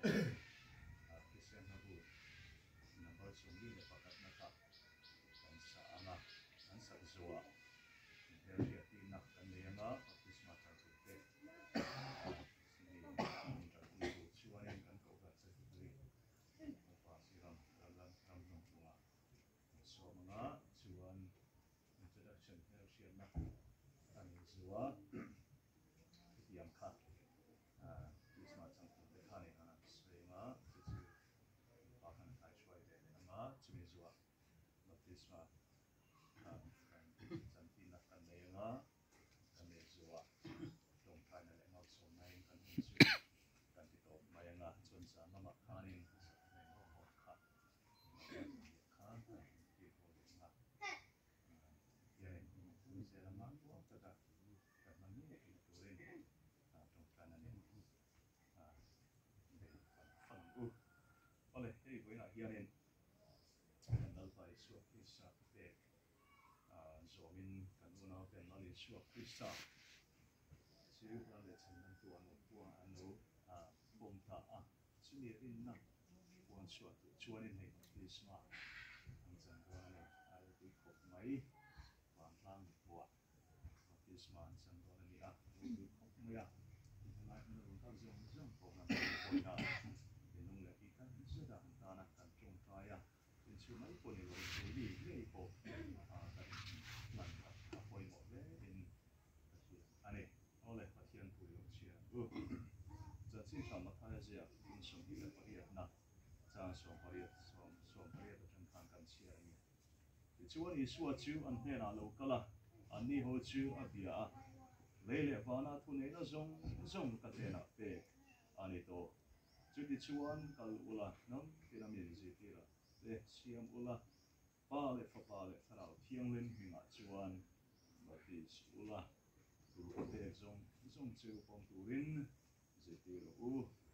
artis yang kabur sinabal sumi dapat nata tansa ana tansa dari hati nak kandiyana artis macam sini kita itu cuan kan kau kat satu beri pasiran dalam kampung tua so mana cuan introduction dari nak tanizwa yang kat しまう。สันตินักกันเลยนะกันเลยจัวตรงทานอะไรมาส่งในกันช่วยกันติดต่อมายังอ่ะส่วนสามมาข้านี่เฮียเรน Yeshua mali chứ là để thành năng tuần một tuần ăn nấu à bông ta à chứ liệt in năng tuần chuột chuột nên này thì smart anh chẳng qua này ai bị khổ mấy hoàn lang một buổi và thì smart chẳng qua này à bị khổ mấy à thì thằng ai cũng đang dùng dùng khổ làm khổ nào để nông nghiệp thì các rất là ta là cần trồng trái à thì chú mấy con này rồi 他所活跃、所所活跃的正常感谢你。你只问你说就安排那路个了，安你好就阿比啊，来来把那土内那种种个在那边，安你多，就你只问个乌啦，侬给那面子给了，来西安乌啦，巴来发巴来发到天冷平啊，只问那地乌啦，土内种种就帮土人，这地了乌。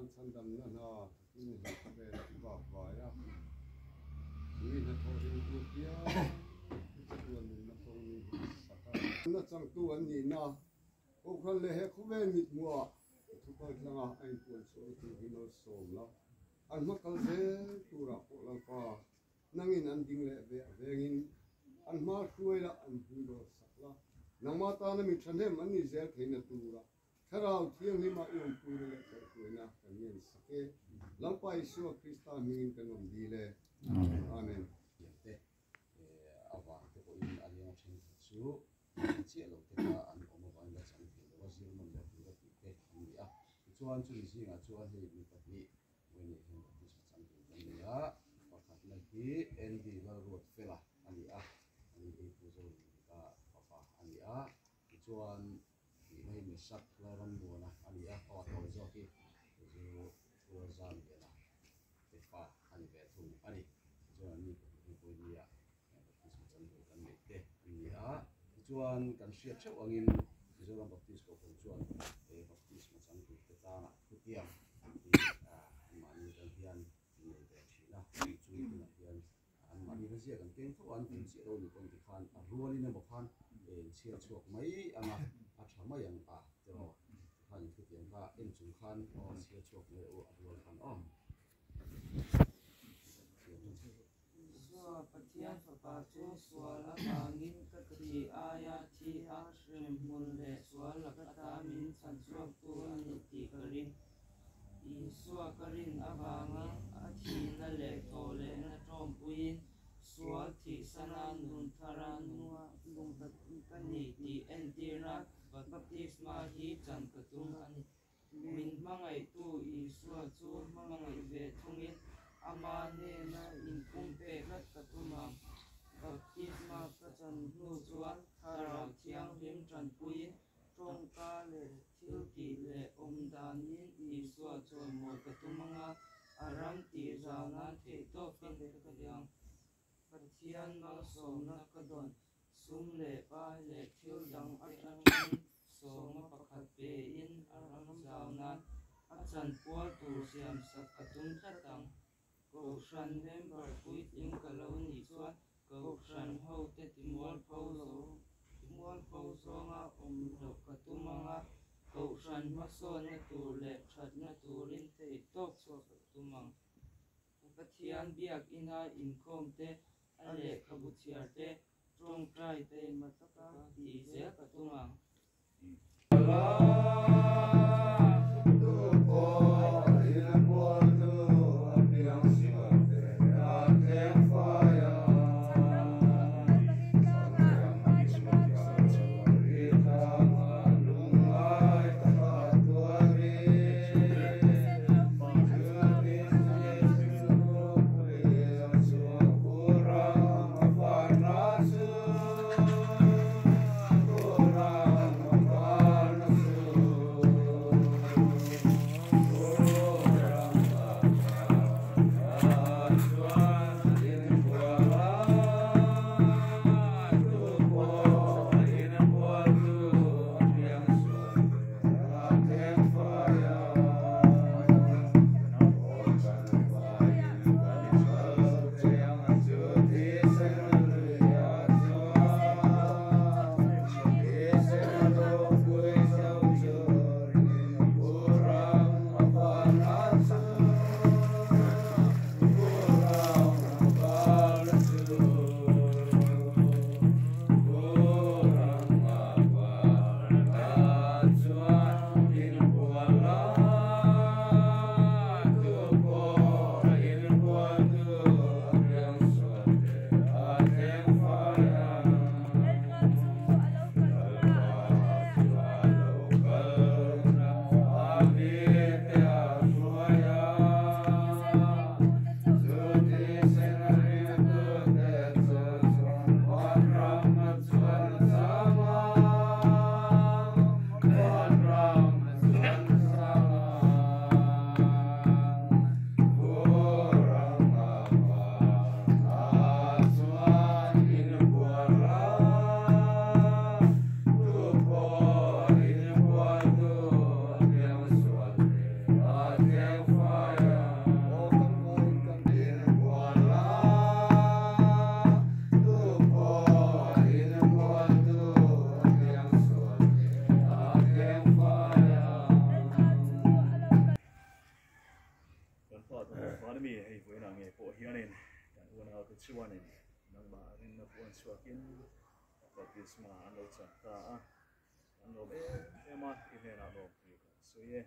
咱村子们那哈，今年特别奇怪呀，因为那土生土长，这个农民农民不咋个，那种土文人呐，我看那些苦命民我，土包子啊，哎，我说土皮都松了，俺们搞些土壤破烂吧，那人俺顶来别别人，俺妈说了，俺皮都松了，那么大那米田呢，俺们现在开那土了。Sarautiin hima yung puri at kuina kanyan sake. Lampa isu Krista hingin kanong dile. Amen. Yate, awang te ko in aliyang chen su, si alo te ka an omo ba nga chan te wa zir man da pura ti te hami a. Chuan chu isi nga chuan hei mi pati, wene hei pati sa chan te wa ni a. Pakat na ki, endi wa ruot fela ani a. Ani hei puzo ni ka papa ani a. Chuan đi dễ thấy nó tu ra thế nào thiêng hi mà yêu tu lệ cái khuya na cái miền sạc cái anh về thu anh đi lệ amen te awa te ko in ali ang chen chu chi lo te ka an omo ba nga chang ti lo zir mon le ti ti te ni a chuan chu ni singa chuan hei mi pa hi we ni hin ti sa chang ti ni a pakhat na hi nd la road fela ani a ani e pu zo ni ka pa pa ani a chuan ทมาอย่างป่าจะบอกท่านคือเตียงว่าเอ็นสุขันอ๋อเสียชกเลยโอ้อัลลอฮ์ขันอ้อมปัจเจกปาจุสวลปางินกตรีอายาทีอาชริมุลเลสวลกตามินสันสวกตุอันติกรินอีสวกรินอบางังอาทีนเลโตเลนจอมปุยินสวทิสนานุนทารานุวะลุงตะกันนีตีเอ็นติรัก ti na baptisma hi chan ka tung ani min mangai tu i sua chu mangai ve thungin amane na in kumpe lat katuma baptisma kachan nu chuan achan pual tu siam sak katum tatang ko shan member pui ting kalo ni chuan ko shan ho te timual pho lo timual pho zonga om lo katumanga ko shan ma so na tur le that na turin te tok so katumang pathian biak ina in khom te ale khabuchiar te trong trai te mataka ti se katumang Kan uan ha ke chuanin nang ba rin na puan swakin baptisma an lo chan ta a an lo e ema i he na lo pi ka so ye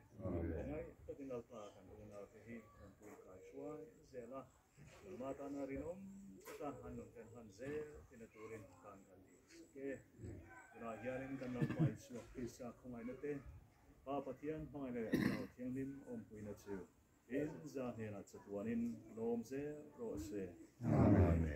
ngai to tin al pa kan uan al ke hi kan pu ka chua zela ma ta na rin om ta han non kan han ze tin a turin kan kan di ke na hianin kan lo pa i chua pi sa khongai na te pa pathian hmangai le lo thiang lim om pui na chu in Zahir, I took one in Lomze, Rose. Amen.